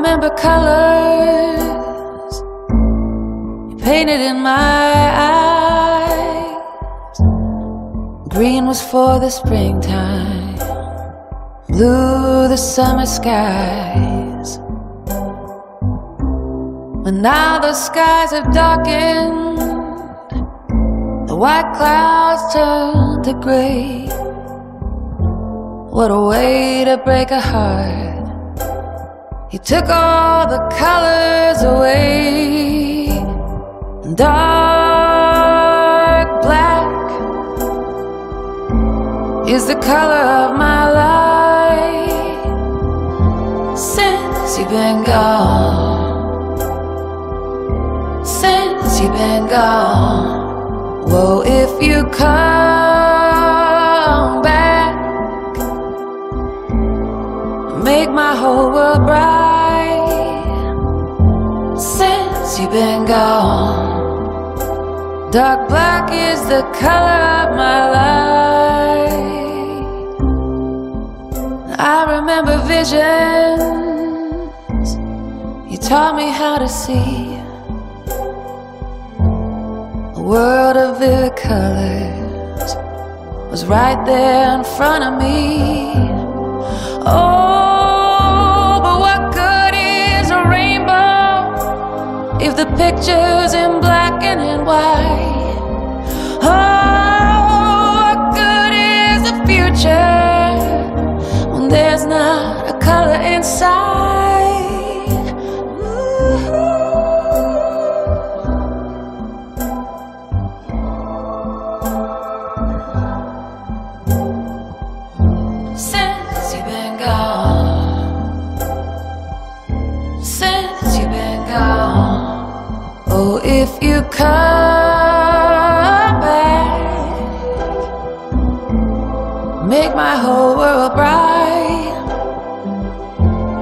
remember colors you painted in my eyes. Green was for the springtime, blue the summer skies. But now the skies have darkened, the white clouds turn to gray. What a way to break a heart. He took all the colors away. and Dark black is the color of my life since you've been gone. Since you've been gone. Whoa, if you come back, make my whole world bright gone. Dark black is the color of my life. I remember visions. You taught me how to see a world of vivid colors was right there in front of me. Oh, the picture's in black and white? Oh, what good is the future when there's not a color inside? Ooh. Since you've been gone, if you come back, make my whole world bright.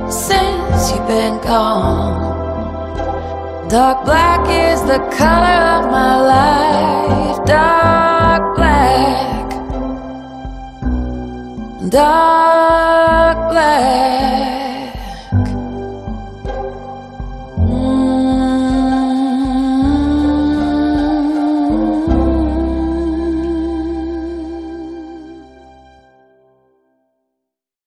Since you've been gone, dark black is the color of my life, dark black. Dark black